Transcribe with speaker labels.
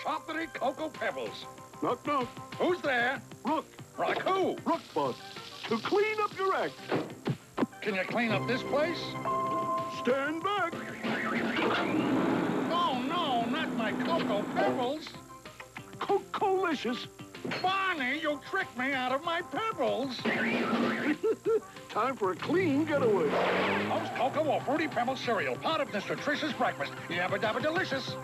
Speaker 1: chocolatey Cocoa Pebbles.
Speaker 2: Knock, knock.
Speaker 1: Who's there?
Speaker 2: Rook.
Speaker 1: Rock who?
Speaker 2: Rook boss. To clean up your act.
Speaker 1: Can you clean up this place?
Speaker 2: Stand back.
Speaker 1: Oh, no, not my Cocoa Pebbles.
Speaker 2: Cocolicious.
Speaker 1: Barney, you tricked me out of my pebbles.
Speaker 2: Time for a clean getaway.
Speaker 1: Post cocoa or fruity pebble cereal, part of this nutritious breakfast. Yabba dabba delicious.